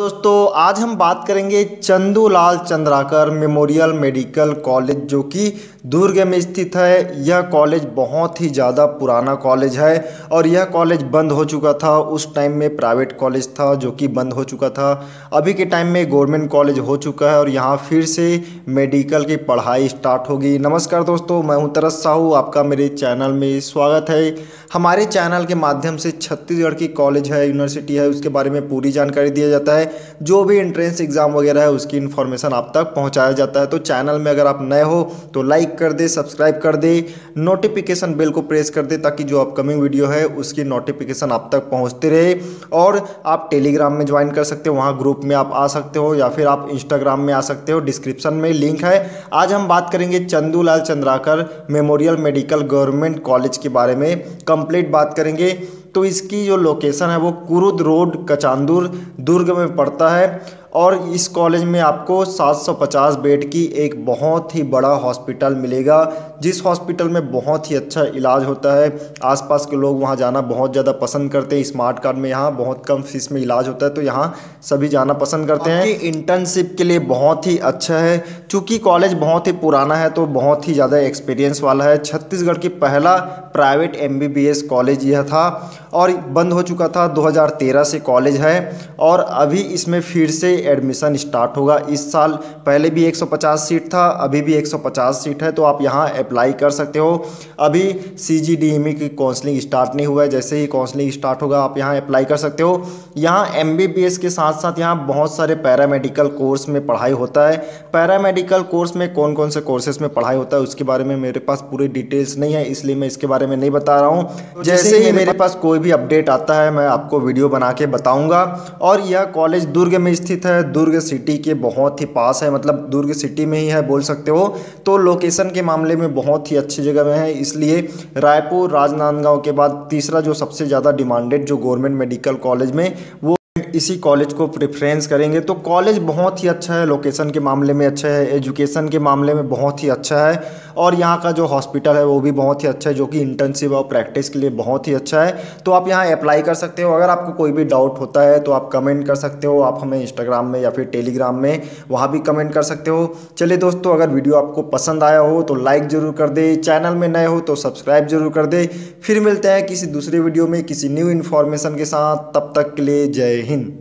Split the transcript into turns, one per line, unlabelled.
दोस्तों, आज हम बात करेंगे Chandulal Chandrakar memorial medical college, जो कि दुर्ग में स्थित है। यह कॉलेज बहुत ही ज़्यादा पुराना कॉलेज है और यह कॉलेज बंद हो चुका था। उस टाइम में प्राइवेट कॉलेज था, जो कि बंद हो चुका था। अभी के टाइम में गवर्नमेंट कॉलेज हो चुका है और यहाँ फिर से मेडिकल की पढ़ाई स्टार्ट होगी। नमस्कार दोस्तों, मैं हूँ तरस साहू। आपका मेरे चैनल में स्वागत है। हमारे चैनल के माध्यम से छत्तीसगढ़ की कॉलेज है, यूनिवर्सिटी है, उसके बारे में पूरी जानकारी दिया जाता है। जो भी एंट्रेंस एग्ज़ाम वगैरह है, उसकी इन्फॉर्मेशन आप तक पहुँचाया जाता है। तो चैनल में अगर आप नए हो तो लाइक कर दे सब्सक्राइब कर दे नोटिफिकेशन बेल को प्रेस कर दे, ताकि जो अपकमिंग वीडियो है, उसकी नोटिफिकेशन आप तक पहुँचते रहे। और आप टेलीग्राम में ज्वाइन कर सकते हो, वहाँ ग्रुप में आप आ सकते हो, या फिर आप इंस्टाग्राम में आ सकते हो डिस्क्रिप्शन में लिंक है। आज हम बात करेंगे Chandulal Chandrakar memorial medical government college के बारे में। कंप्लीट बात करेंगे। तो इसकी जो लोकेशन है वो कुरुद रोड कचांदुर दुर्ग में पड़ता है। और इस कॉलेज में आपको 750 बेड की एक बहुत ही बड़ा हॉस्पिटल मिलेगा, जिस हॉस्पिटल में बहुत ही अच्छा इलाज होता है। आसपास के लोग वहाँ जाना बहुत ज़्यादा पसंद करते हैं, स्मार्ट कार्ड में यहाँ बहुत कम फ़ीस में इलाज होता है तो यहाँ सभी जाना पसंद करते हैं। इंटर्नशिप के लिए बहुत ही अच्छा है, चूँकि कॉलेज बहुत ही पुराना है तो बहुत ही ज़्यादा एक्सपीरियंस वाला है। छत्तीसगढ़ की पहला प्राइवेट एमबीबीएस कॉलेज यह था और बंद हो चुका था 2013 से कॉलेज है और अभी इसमें फिर से एडमिशन स्टार्ट होगा। इस साल पहले भी 150 सीट था अभी भी 150 सीट है तो आप यहाँ अप्लाई कर सकते हो। अभी C G D M E की काउंसलिंग स्टार्ट नहीं हुआ है जैसे ही काउंसलिंग स्टार्ट होगा आप यहाँ अप्लाई कर सकते हो। यहाँ एम बी बी एस के साथ साथ यहाँ बहुत सारे पैरामेडिकल कोर्स में पढ़ाई होता है। पैरामेडिकल कोर्स में कौन कौन से कोर्सेज में पढ़ाई होता है उसके बारे में मेरे पास पूरी डिटेल्स नहीं है इसलिए मैं इसके बारे में नहीं बता रहा हूँ। जैसे ही मेरे पास कोई भी अपडेट आता है मैं आपको वीडियो बना के बताऊँगा। और यह कॉलेज दुर्ग में स्थित है, दुर्ग सिटी के बहुत ही पास है मतलब दुर्ग सिटी में ही है बोल सकते हो। तो लोकेशन के मामले में बहुत ही अच्छी जगह में है, इसलिए रायपुर, राजनांदगांव के बाद तीसरा जो सबसे ज़्यादा डिमांडेड जो गवर्नमेंट मेडिकल कॉलेज में, वो इसी कॉलेज को प्रेफरेंस करेंगे। तो कॉलेज बहुत ही अच्छा है लोकेशन के मामले में अच्छा है एजुकेशन के मामले में बहुत ही अच्छा है। और यहाँ का जो हॉस्पिटल है वो भी बहुत ही अच्छा है, जो कि इंटर्नशिप और प्रैक्टिस के लिए बहुत ही अच्छा है। तो आप यहाँ अप्लाई कर सकते हो। अगर आपको कोई भी डाउट होता है तो आप कमेंट कर सकते हो। आप हमें इंस्टाग्राम में या फिर टेलीग्राम में वहाँ भी कमेंट कर सकते हो। चलिए दोस्तों, अगर वीडियो आपको पसंद आया हो तो लाइक ज़रूर कर दे। चैनल में नए हो तो सब्सक्राइब ज़रूर कर दे। फिर मिलते हैं किसी दूसरे वीडियो में किसी न्यू इन्फॉर्मेशन के साथ। तब तक के लिए जय हिंद।